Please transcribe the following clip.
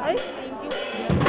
哎，thank you。